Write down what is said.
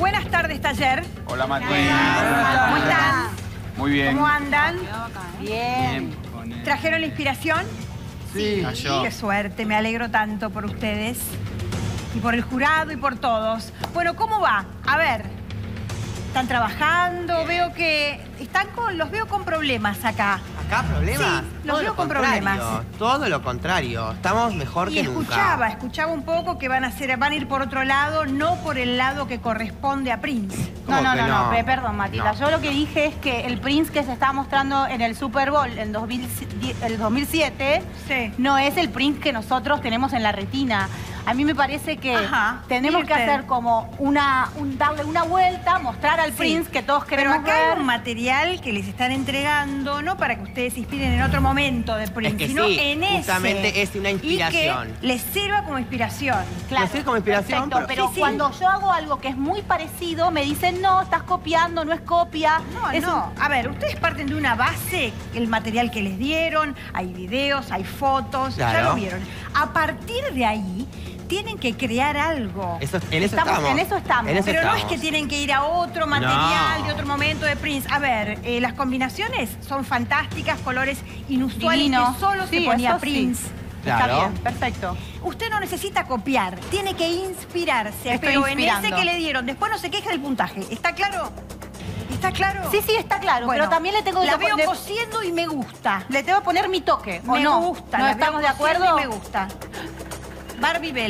Buenas tardes, taller. Hola, Mati. ¿Cómo están? Muy bien. ¿Cómo andan? Bien. ¿Trajeron la inspiración? Sí. Cayó. Qué suerte, me alegro tanto por ustedes. Y por el jurado y por todos. Bueno, ¿cómo va? A ver. ¿Están trabajando? Veo que están con, los veo con problemas acá. ¿Acá problemas? Sí, los Todo veo lo con contrario, problemas. Todo lo contrario. Estamos mejor Y que escuchaba, nunca. escuchaba un poco que van a hacer, van a ir por otro lado, no por el lado que corresponde a Prince. ¿Cómo No, no, no, no? pe- perdón, Matilda. No. Yo lo que dije es que el Prince que se estaba mostrando en el Super Bowl en 2000 el 2007 Sí. no es el Prince que nosotros tenemos en la retina. A mí me parece que Ajá, tenemos que hacer como una, un, darle una vuelta, mostrar al Sí. Prince que todos Pero queremos acá hay un material que les están entregando, no para que ustedes se inspiren en otro momento de Prince, que sino sí, en ese. justamente es una inspiración. Y que les sirva como inspiración. Claro, Nos sirve como inspiración, perfecto, pero- pero Sí, sí. cuando yo hago algo que es muy parecido, me dicen, no, estás copiando, no es copia. No, Es no. A ver, ustedes parten de una base, el material que les dieron, hay videos, hay fotos, ya lo vieron. A partir de ahí, tienen que crear algo. Eso- en eso Estamos- estamos. en eso estamos. En eso Pero no es que tienen que ir a otro material No. de otro momento de Prince. A ver, eh, las combinaciones son fantásticas, colores inusuales Divino. que solo Sí, se ponía sí. Prince. Está Claro. bien, perfecto. Usted no necesita copiar, tiene que inspirarse. Estoy pero en inspirando. ese que le dieron, después no se queja del puntaje. ¿Está claro? ¿Está claro? Sí, sí, está claro, Bueno, pero también le tengo que La veo le- cosiendo y me gusta. Le tengo que poner mi toque, ¿o Me no? gusta. ¿No la estamos veo de acuerdo? y me gusta. Barbie Bell.